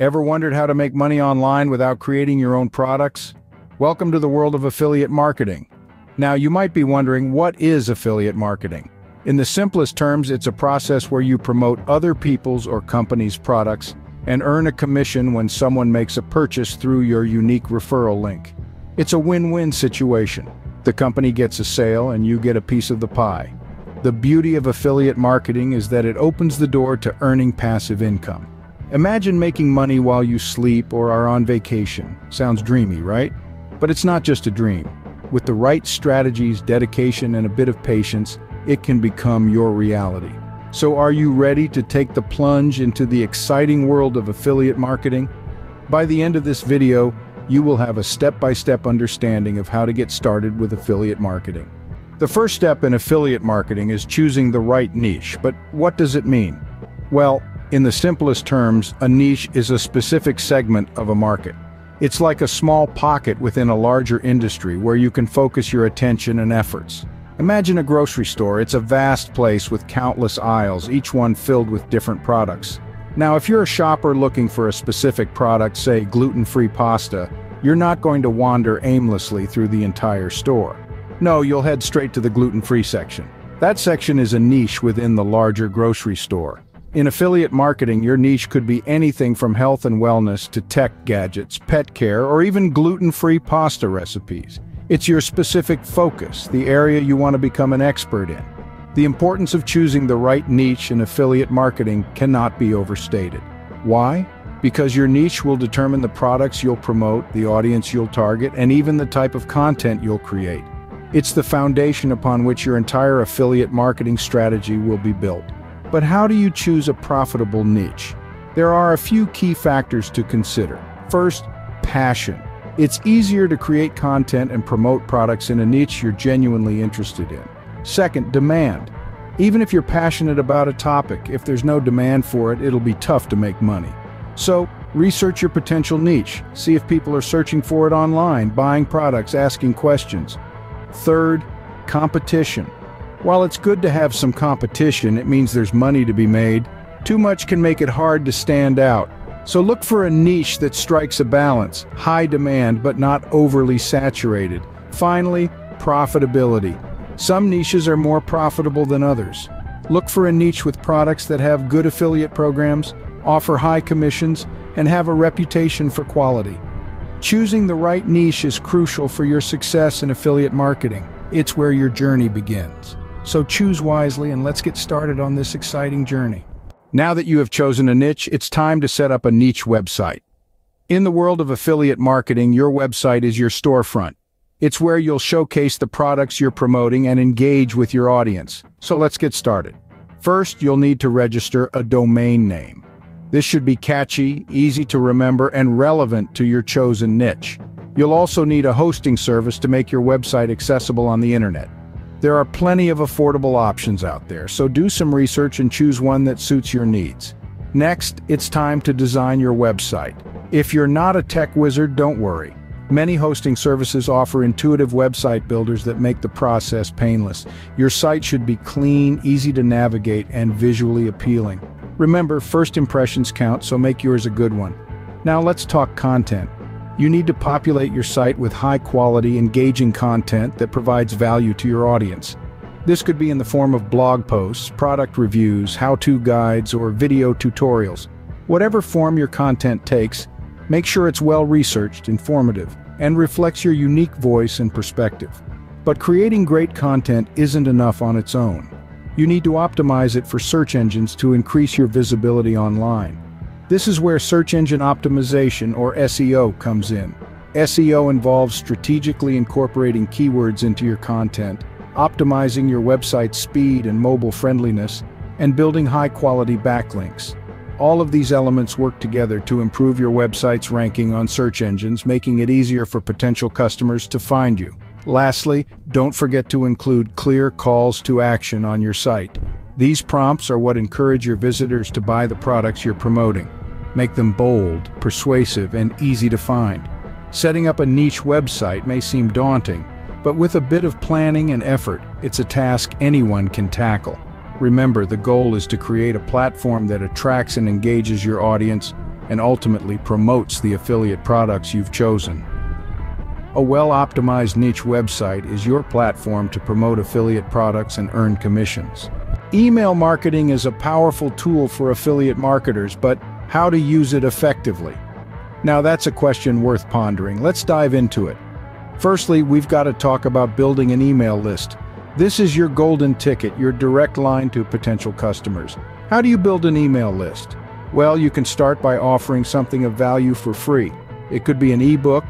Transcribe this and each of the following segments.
Ever wondered how to make money online without creating your own products? Welcome to the world of affiliate marketing. Now, you might be wondering, what is affiliate marketing? In the simplest terms, it's a process where you promote other people's or companies' products and earn a commission when someone makes a purchase through your unique referral link. It's a win-win situation. The company gets a sale and you get a piece of the pie. The beauty of affiliate marketing is that it opens the door to earning passive income. Imagine making money while you sleep or are on vacation. Sounds dreamy, right? But it's not just a dream. With the right strategies, dedication, and a bit of patience, it can become your reality. So are you ready to take the plunge into the exciting world of affiliate marketing? By the end of this video, you will have a step-by-step -step understanding of how to get started with affiliate marketing. The first step in affiliate marketing is choosing the right niche, but what does it mean? Well, in the simplest terms, a niche is a specific segment of a market. It's like a small pocket within a larger industry where you can focus your attention and efforts. Imagine a grocery store. It's a vast place with countless aisles, each one filled with different products. Now, if you're a shopper looking for a specific product, say gluten-free pasta, you're not going to wander aimlessly through the entire store. No, you'll head straight to the gluten-free section. That section is a niche within the larger grocery store. In affiliate marketing, your niche could be anything from health and wellness to tech gadgets, pet care, or even gluten-free pasta recipes. It's your specific focus, the area you want to become an expert in. The importance of choosing the right niche in affiliate marketing cannot be overstated. Why? Because your niche will determine the products you'll promote, the audience you'll target, and even the type of content you'll create. It's the foundation upon which your entire affiliate marketing strategy will be built. But how do you choose a profitable niche? There are a few key factors to consider. First, passion. It's easier to create content and promote products in a niche you're genuinely interested in. Second, demand. Even if you're passionate about a topic, if there's no demand for it, it'll be tough to make money. So, research your potential niche. See if people are searching for it online, buying products, asking questions. Third, competition. While it's good to have some competition, it means there's money to be made. Too much can make it hard to stand out. So look for a niche that strikes a balance, high demand but not overly saturated. Finally, profitability. Some niches are more profitable than others. Look for a niche with products that have good affiliate programs, offer high commissions, and have a reputation for quality. Choosing the right niche is crucial for your success in affiliate marketing. It's where your journey begins. So choose wisely and let's get started on this exciting journey. Now that you have chosen a niche, it's time to set up a niche website. In the world of affiliate marketing, your website is your storefront. It's where you'll showcase the products you're promoting and engage with your audience. So let's get started. First, you'll need to register a domain name. This should be catchy, easy to remember, and relevant to your chosen niche. You'll also need a hosting service to make your website accessible on the internet. There are plenty of affordable options out there, so do some research and choose one that suits your needs. Next, it's time to design your website. If you're not a tech wizard, don't worry. Many hosting services offer intuitive website builders that make the process painless. Your site should be clean, easy to navigate, and visually appealing. Remember, first impressions count, so make yours a good one. Now let's talk content. You need to populate your site with high-quality, engaging content that provides value to your audience. This could be in the form of blog posts, product reviews, how-to guides, or video tutorials. Whatever form your content takes, make sure it's well-researched, informative, and reflects your unique voice and perspective. But creating great content isn't enough on its own. You need to optimize it for search engines to increase your visibility online. This is where search engine optimization, or SEO, comes in. SEO involves strategically incorporating keywords into your content, optimizing your website's speed and mobile friendliness, and building high-quality backlinks. All of these elements work together to improve your website's ranking on search engines, making it easier for potential customers to find you. Lastly, don't forget to include clear calls to action on your site. These prompts are what encourage your visitors to buy the products you're promoting. Make them bold, persuasive, and easy to find. Setting up a niche website may seem daunting, but with a bit of planning and effort, it's a task anyone can tackle. Remember, the goal is to create a platform that attracts and engages your audience, and ultimately promotes the affiliate products you've chosen. A well-optimized niche website is your platform to promote affiliate products and earn commissions. Email marketing is a powerful tool for affiliate marketers, but how to use it effectively? Now that's a question worth pondering. Let's dive into it. Firstly, we've got to talk about building an email list. This is your golden ticket, your direct line to potential customers. How do you build an email list? Well, you can start by offering something of value for free. It could be an ebook,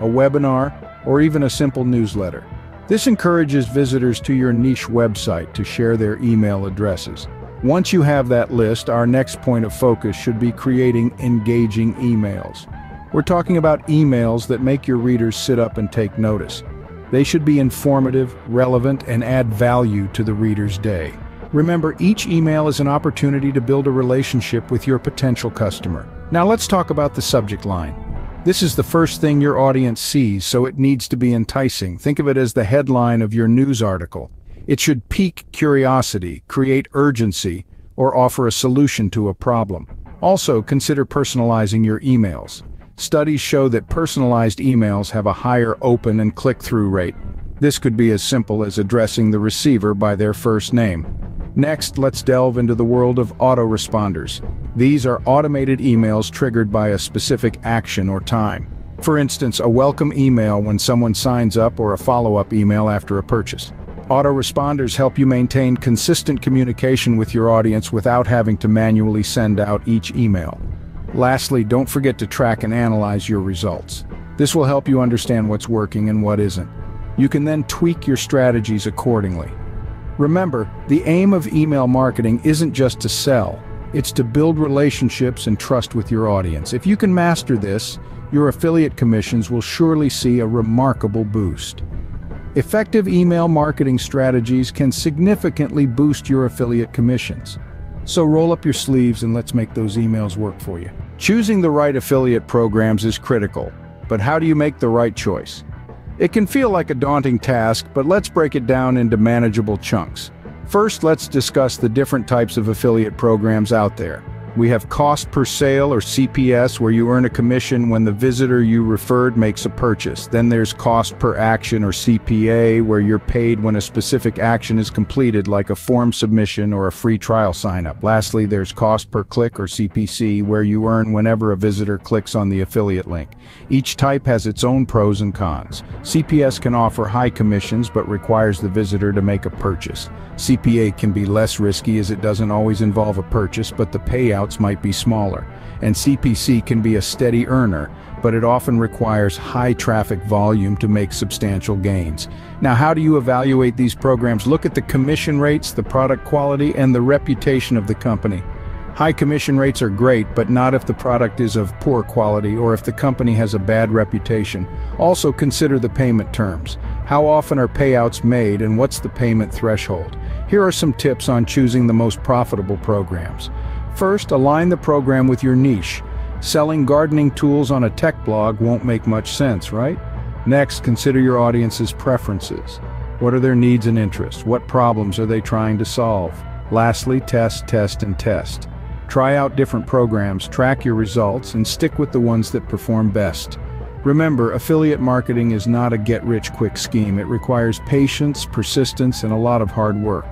a webinar, or even a simple newsletter. This encourages visitors to your niche website to share their email addresses. Once you have that list, our next point of focus should be creating engaging emails. We're talking about emails that make your readers sit up and take notice. They should be informative, relevant, and add value to the reader's day. Remember, each email is an opportunity to build a relationship with your potential customer. Now let's talk about the subject line. This is the first thing your audience sees, so it needs to be enticing. Think of it as the headline of your news article. It should pique curiosity, create urgency, or offer a solution to a problem. Also, consider personalizing your emails. Studies show that personalized emails have a higher open and click-through rate. This could be as simple as addressing the receiver by their first name. Next, let's delve into the world of autoresponders. These are automated emails triggered by a specific action or time. For instance, a welcome email when someone signs up or a follow-up email after a purchase. Autoresponders help you maintain consistent communication with your audience without having to manually send out each email. Lastly, don't forget to track and analyze your results. This will help you understand what's working and what isn't. You can then tweak your strategies accordingly. Remember, the aim of email marketing isn't just to sell, it's to build relationships and trust with your audience. If you can master this, your affiliate commissions will surely see a remarkable boost. Effective email marketing strategies can significantly boost your affiliate commissions. So roll up your sleeves and let's make those emails work for you. Choosing the right affiliate programs is critical, but how do you make the right choice? It can feel like a daunting task, but let's break it down into manageable chunks. First, let's discuss the different types of affiliate programs out there. We have cost per sale or CPS where you earn a commission when the visitor you referred makes a purchase. Then there's cost per action or CPA where you're paid when a specific action is completed like a form submission or a free trial sign-up. Lastly, there's cost per click or CPC where you earn whenever a visitor clicks on the affiliate link. Each type has its own pros and cons. CPS can offer high commissions but requires the visitor to make a purchase. CPA can be less risky as it doesn't always involve a purchase but the payout might be smaller, and CPC can be a steady earner, but it often requires high traffic volume to make substantial gains. Now how do you evaluate these programs? Look at the commission rates, the product quality, and the reputation of the company. High commission rates are great, but not if the product is of poor quality or if the company has a bad reputation. Also consider the payment terms. How often are payouts made and what's the payment threshold? Here are some tips on choosing the most profitable programs. First, align the program with your niche. Selling gardening tools on a tech blog won't make much sense, right? Next, consider your audience's preferences. What are their needs and interests? What problems are they trying to solve? Lastly, test, test, and test. Try out different programs, track your results, and stick with the ones that perform best. Remember, affiliate marketing is not a get-rich-quick scheme. It requires patience, persistence, and a lot of hard work.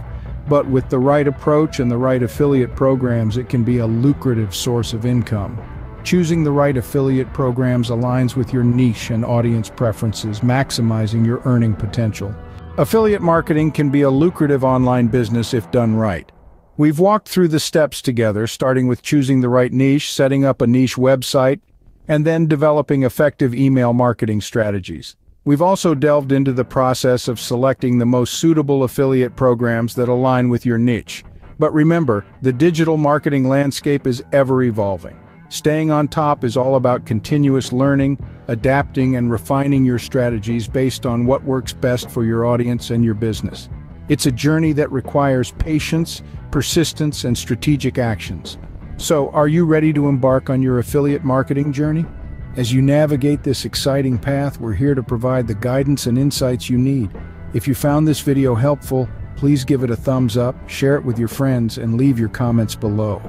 But with the right approach and the right affiliate programs, it can be a lucrative source of income. Choosing the right affiliate programs aligns with your niche and audience preferences, maximizing your earning potential. Affiliate marketing can be a lucrative online business if done right. We've walked through the steps together, starting with choosing the right niche, setting up a niche website, and then developing effective email marketing strategies. We've also delved into the process of selecting the most suitable affiliate programs that align with your niche. But remember, the digital marketing landscape is ever evolving. Staying on top is all about continuous learning, adapting and refining your strategies based on what works best for your audience and your business. It's a journey that requires patience, persistence, and strategic actions. So, are you ready to embark on your affiliate marketing journey? As you navigate this exciting path, we're here to provide the guidance and insights you need. If you found this video helpful, please give it a thumbs up, share it with your friends, and leave your comments below.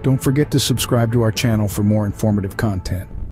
Don't forget to subscribe to our channel for more informative content.